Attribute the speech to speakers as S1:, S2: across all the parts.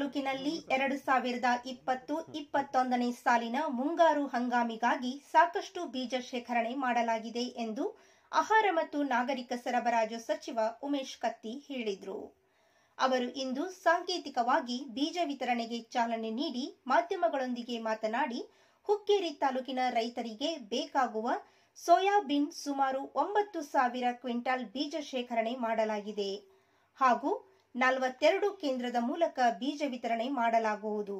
S1: ತಾಲೂಕಿನಲ್ಲಿ ಎರಡು ಸಾವಿರದ ಇಪ್ಪತ್ತು ಇಪ್ಪತ್ತೊಂದನೇ ಸಾಲಿನ ಮುಂಗಾರು ಹಂಗಾಮಿಗಾಗಿ ಸಾಕಷ್ಟು ಬೀಜ ಶೇಖರಣೆ ಮಾಡಲಾಗಿದೆ ಎಂದು ಆಹಾರ ಮತ್ತು ನಾಗರಿಕ ಸರಬರಾಜು ಸಚಿವ ಉಮೇಶ್ ಕತ್ತಿ ಹೇಳಿದರು. ಅವರು ಇಂದು ಸಾಂಕೇತಿಕವಾಗಿ ಬೀಜ ವಿತರಣೆಗೆ ಚಾಲನೆ ನೀಡಿ ಮಾಧ್ಯಮಗಳೊಂದಿಗೆ ಮಾತನಾಡಿ, ಹುಕ್ಕೇರಿ ತಾಲೂಕಿನ ರೈತರಿಗೆ ಬೇಕಾಗುವ ಸೋಯಾಬೀನ್ ಸುಮಾರು ಒಂಬತ್ತು ಸಾವಿರ ಕ್ವಿಂಟಾಲ್ ಬೀಜ ಶೇಖರಣೆ ಮಾಡಲಾಗಿದೆ ಹಾಗೂ ನಲವತ್ತೆರಡು ಕೇಂದ್ರದ ಮೂಲಕ ಬೀಜ ವಿತರಣೆ ಮಾಡಲಾಗುವುದು.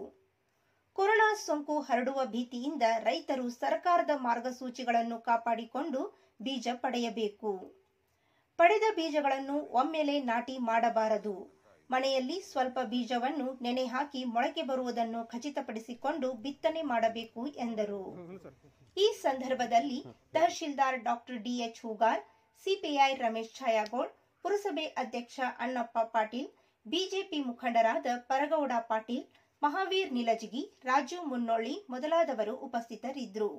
S1: ಕೊರೋನಾ ಸೋಂಕು ಹರಡುವ ಭೀತಿಯಿಂದ ರೈತರು ಸರ್ಕಾರದ ಮಾರ್ಗಸೂಚಿಗಳನ್ನು ಕಾಪಾಡಿಕೊಂಡು ಬೀಜ ಪಡೆಯಬೇಕು. ಪಡೆದ ಬೀಜಗಳನ್ನು ಒಮ್ಮೆಲೆ ನಾಟಿ ಮಾಡಬಾರದು. ಮನೆಯಲ್ಲಿ ಸ್ವಲ್ಪ ಬೀಜವನ್ನು ನೆನೆ ಹಾಕಿ ಮೊಳಕೆ ಬರುವುದನ್ನು ಖಚಿತಪಡಿಸಿಕೊಂಡು ಬಿತ್ತನೆ ಮಾಡಬೇಕು ಎಂದರು. ಈ ಸಂದರ್ಭದಲ್ಲಿ tahsildar doctor DH Hugar, CPI Ramesh Chhayagol ಪುರಸಭೆ ಅಧ್ಯಕ್ಷ ಅಣ್ಣಪ್ಪ ಪಾಟೀಲ್, ಬಿಜೆಪಿ ಮುಖಂಡರಾದ ಪರಗೌಡ ಪಾಟೀಲ್, ಮಹಾವೀರ್ ನಿಲಜಗಿ, ರಾಜು ಮುನ್ನೋಳಿ ಮೊದಲಾದವರು ಉಪಸ್ಥಿತರಿದ್ದರು.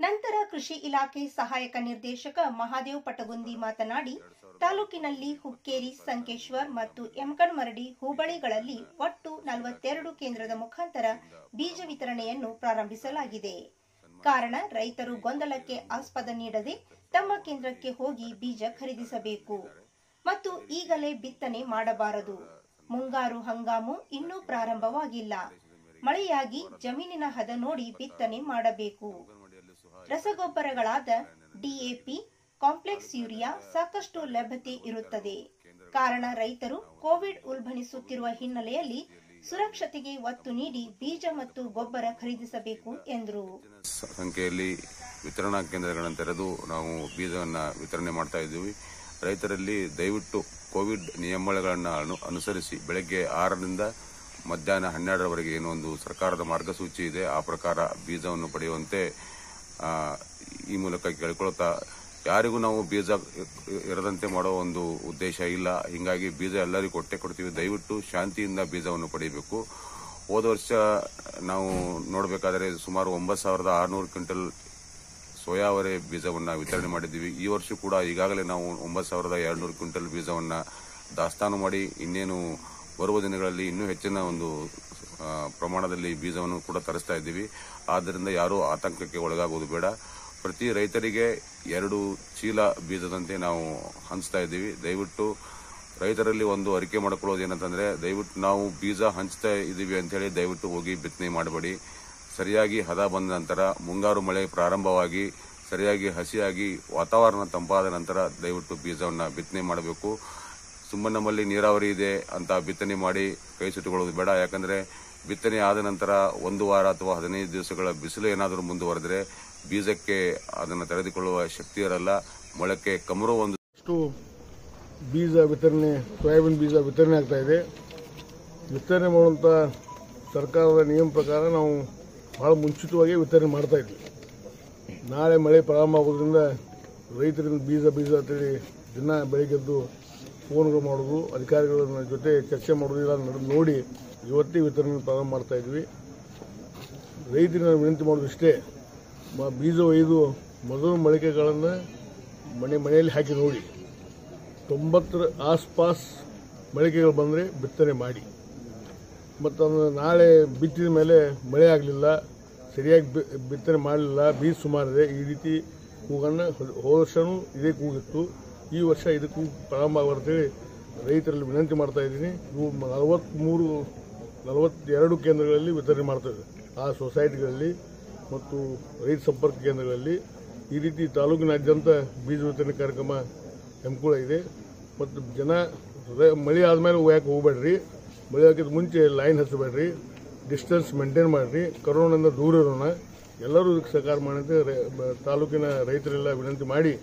S1: ನಂತರ ಕೃಷಿ ಇಲಾಖೆ ಸಹಾಯಕ ನಿರ್ದೇಶಕ ಮಹಾದೇವ್ ಪಟಗುಂದಿ ಮಾತನಾಡಿ, ತಾಲೂಕಿನಲ್ಲಿ ಹುಕ್ಕೇರಿ, ಸಂಕೇಶ್ವರ್ ಮತ್ತು ಎಂಕಣ್ಮರಡಿ ಹೋಬಳಿಗಳಲ್ಲಿ ಒಟ್ಟು ನಲವತ್ತೆರಡು ಕೇಂದ್ರದ ಮುಖಾಂತರ ಬೀಜ ವಿತರಣೆಯನ್ನು ಪ್ರಾರಂಭಿಸಲಾಗಿದೆ. ಕಾರಣ, ರೈತರು ಗೊಂದಲಕ್ಕೆ ಆಸ್ಪದ ನೀಡದೆ ತಮ್ಮ ಕೇಂದ್ರಕ್ಕೆ ಹೋಗಿ ಬೀಜ ಖರೀದಿಸಬೇಕು. ಮತ್ತು ಈಗಲೇ ಬಿತ್ತನೆ ಮಾಡಬಾರದು. ಮುಂಗಾರು ಹಂಗಾಮು ಇನ್ನೂ ಪ್ರಾರಂಭವಾಗಿಲ್ಲ. ಮಳೆಯಾಗಿ ಜಮೀನಿನ ಹದ ನೋಡಿ ಬಿತ್ತನೆ ಮಾಡಬೇಕು. ರಸಗೊಬ್ಬರಗಳಾದ ಡಿಎಪಿ ಕಾಂಪ್ಲೆಕ್ಸ್ ಯೂರಿಯಾ ಸಾಕಷ್ಟು ಲಭ್ಯತೆ ಇರುತ್ತದೆ. ಕಾರಣ ರೈತರು ಕೋವಿಡ್ ಉಲ್ಬಣಿಸುತ್ತಿರುವ ಹಿನ್ನೆಲೆಯಲ್ಲಿ ಸುರಕ್ಷತೆಗೆ ಒತ್ತು ನೀಡಿ ಬೀಜ ಮತ್ತು ಗೊಬ್ಬರ ಖರೀದಿಸಬೇಕು ಎಂದರು.
S2: ವಿತರಣಾ ಕೇಂದ್ರಗಳನ್ನು ತೆರೆದು ನಾವು ಬೀಜವನ್ನು ವಿತರಣೆ ಮಾಡ್ತಾ ಇದ್ದೀವಿ. ರೈತರಲ್ಲಿ ದಯವಿಟ್ಟು ಕೋವಿಡ್ ನಿಯಮಗಳನ್ನು ಅನು- ಅನುಸರಿಸಿ ಬೆಳಗ್ಗೆ ಆರರಿಂದ ಮಧ್ಯಾಹ್ನ ಹನ್ನೆರಡರವರೆಗೆ ಏನೋ ಒಂದು ಸರ್ಕಾರದ ಮಾರ್ಗಸೂಚಿ ಇದೆ. ಆ ಪ್ರಕಾರ ಬೀಜವನ್ನು ಪಡೆಯುವಂತೆ ಈ ಮೂಲಕ ಕೇಳ್ಕೊಳ್ತಾ, ಯಾರಿಗೂ ನಾವು ಬೀಜ ಇರದಂತೆ ಮಾಡೋ ಒಂದು ಉದ್ದೇಶ ಇಲ್ಲ. ಹಿಂಗಾಗಿ ಬೀಜ ಎಲ್ಲರಿಗೂ ಕೊಟ್ಟೆ ಕೊಡ್ತೀವಿ. ದಯವಿಟ್ಟು ಶಾಂತಿಯಿಂದ ಬೀಜವನ್ನು ಪಡೆಯಬೇಕು. ಹೋದ ವರ್ಷ ನಾವು ನೋಡಬೇಕಾದರೆ ಸುಮಾರು ಒಂಬತ್ತು ಸಾವಿರದ ಆರುನೂರು ಕ್ವಿಂಟಲ್ ಸೋಯಾವರೆ ಬೀಜವನ್ನು ವಿತರಣೆ ಮಾಡಿದ್ದೀವಿ. ಈ ವರ್ಷ ಕೂಡ ಈಗಾಗಲೇ ನಾವು ಒಂಬತ್ತು ಸಾವಿರದ ಎರಡುನೂರು ಕ್ವಿಂಟಲ್ ಬೀಜವನ್ನು ದಾಸ್ತಾನು ಮಾಡಿ, ಇನ್ನೇನು ಬರುವ ದಿನಗಳಲ್ಲಿ ಇನ್ನೂ ಹೆಚ್ಚಿನ ಒಂದು ಪ್ರಮಾಣದಲ್ಲಿ ಬೀಜವನ್ನು ಕೂಡ ತರಿಸ್ತಾ ಇದ್ದೀವಿ. ಆದ್ದರಿಂದ ಯಾರೂ ಆತಂಕಕ್ಕೆ ಒಳಗಾಗುವುದು ಬೇಡ. ಪ್ರತಿ ರೈತರಿಗೆ ಎರಡು ಚೀಲ ಬೀಜದಂತೆ ನಾವು ಹಂಚ್ತಾ ಇದ್ದೀವಿ. ದಯವಿಟ್ಟು ರೈತರಲ್ಲಿ ಒಂದು ಅರಿಕೆ ಮಾಡಿಕೊಳ್ಳೋದು ಏನಂತಂದ್ರೆ ದಯವಿಟ್ಟು ನಾವು ಬೀಜ ಹಂಚ್ತಾ ಇದ್ದೀವಿ ಅಂತೇಳಿ ದಯವಿಟ್ಟು ಹೋಗಿ ಬಿತ್ತನೆ ಮಾಡಬೇಡಿ. ಸರಿಯಾಗಿ ಹದ ಬಂದ ನಂತರ ಮುಂಗಾರು ಮಳೆ ಪ್ರಾರಂಭವಾಗಿ ಸರಿಯಾಗಿ ಹಸಿಯಾಗಿ ವಾತಾವರಣ ತಂಪಾದ ನಂತರ ದಯವಿಟ್ಟು ಬೀಜವನ್ನು ಬಿತ್ತನೆ ಮಾಡಬೇಕು. ಸುಮ್ಮನೆ ನಮ್ಮಲ್ಲಿ ನೀರಾವರಿ ಇದೆ ಅಂತ ಬಿತ್ತನೆ ಮಾಡಿ ಕೈ ಸುಟ್ಟುಕೊಳ್ಳೋದು ಬೇಡ. ಯಾಕಂದರೆ ಬಿತ್ತನೆ ಆದ ನಂತರ ಒಂದು ವಾರ ಅಥವಾ ಹದಿನೈದು ದಿವಸಗಳ ಬಿಸಿಲು ಏನಾದರೂ ಮುಂದುವರೆದರೆ ಬೀಜಕ್ಕೆ ಅದನ್ನು ತಡೆದುಕೊಳ್ಳುವ ಶಕ್ತಿ ಇರಲ್ಲ ಮೊಳಕೆ ಕಮರು ಒಂದು
S3: ಬೀಜ ವಿತರಣೆ ಸೋಯಾಬೀನ್ ಬೀಜ ವಿತರಣೆ ಆಗ್ತಾ ಇದೆ. ವಿತರಣೆ ಮಾಡುವಂಥ ಸರ್ಕಾರದ ನಿಯಮ ಪ್ರಕಾರ ನಾವು ಭಾಳ ಮುಂಚಿತವಾಗಿ ವಿತರಣೆ ಮಾಡ್ತಾ ಇದ್ವಿ. ನಾಳೆ ಮಳೆ ಪ್ರಾರಂಭ ಆಗೋದ್ರಿಂದ ರೈತರಿಂದ ಬೀಜ ಬೀಜ ಅಂತೇಳಿ ದಿನ ಬೆಳಗ್ಗೆದ್ದು ಫೋನ್ಗಳು ಮಾಡೋದು ಅಧಿಕಾರಿಗಳ ಜೊತೆ ಚರ್ಚೆ ಮಾಡೋದು ಇಲ್ಲ ನೋಡಿ ಇವತ್ತೇ ವಿತರಣೆ ಪ್ರಾರಂಭ ಮಾಡ್ತಾ ಇದ್ವಿ. ರೈತರಿಗೆ ನಾನು ವಿನಂತಿ ಮಾಡೋದು ಇಷ್ಟೇ. ಬೀಜ ಒಯ್ದು ಮೊದಲು ಮೊಳಕೆಗಳನ್ನು ಮನೆ, ಮನೆಯಲ್ಲಿ ಹಾಕಿ ನೋಡಿ. ತೊಂಬತ್ತರ ಆಸ್ಪಾಸ್ ಮೊಳಕೆಗಳು ಬಂದರೆ ಬಿತ್ತನೆ ಮಾಡಿ. ಮತ್ತು ನಾಳೆ ಬಿತ್ತಿದ ಮೇಲೆ ಮಳೆ ಆಗಲಿಲ್ಲ ಸರಿಯಾಗಿ ಬಿತ್ತನೆ ಮಾಡಲಿಲ್ಲ ಬೀಜ ಸುಮಾರಿದೆ ಈ ರೀತಿ ಕೂಗನ್ನು ಹೋದ ವರ್ಷವೂ ಇದೇ ಕೂಗಿತ್ತು ಈ ವರ್ಷ ಇದಕ್ಕೂ ಪ್ರಾರಂಭ ಹೇಳಿ ರೈತರಲ್ಲಿ ವಿನಂತಿ ಮಾಡ್ತಾ ಇದ್ದೀನಿ ಇವು ನಲವತ್ತ್ಮೂರು ನಲವತ್ತೆರಡು ಕೇಂದ್ರಗಳಲ್ಲಿ ವಿತರಣೆ ಮಾಡ್ತದೆ ಆ ಸೊಸೈಟಿಗಳಲ್ಲಿ ಮತ್ತು ರೈತ ಸಂಪರ್ಕ ಕೇಂದ್ರಗಳಲ್ಲಿ ಈ ರೀತಿ ತಾಲೂಕಿನಾದ್ಯಂತ ಬೀಜ ವಿತರಣೆ ಕಾರ್ಯಕ್ರಮ ಹಮ್ಮಿಕೊಳ್ಳ ಇದೆ ಮತ್ತು ಜನ ಮಳೆ ಆದಮೇಲೆ ಹೋಗಕ್ಕೆ ಹೋಗ್ಬೇಡ್ರಿ. ಮಳೆ ಮುಂಚೆ ಲೈನ್ ಹಚ್ಚಬೇಡ್ರಿ ಡಿಸ್ಟೆನ್ಸ್ ಮೇಂಟೈನ್ ಮಾಡಿರಿ, ಕರೋನಾದಿಂದ ದೂರ ಇರೋಣ. ಎಲ್ಲರೂ ಇದಕ್ಕೆ ಸಹಕಾರ ಮಾಡಂತೆ ರೈ- ತಾಲೂಕಿನ ರೈತರೆಲ್ಲ ವಿನಂತಿ ಮಾಡಿ.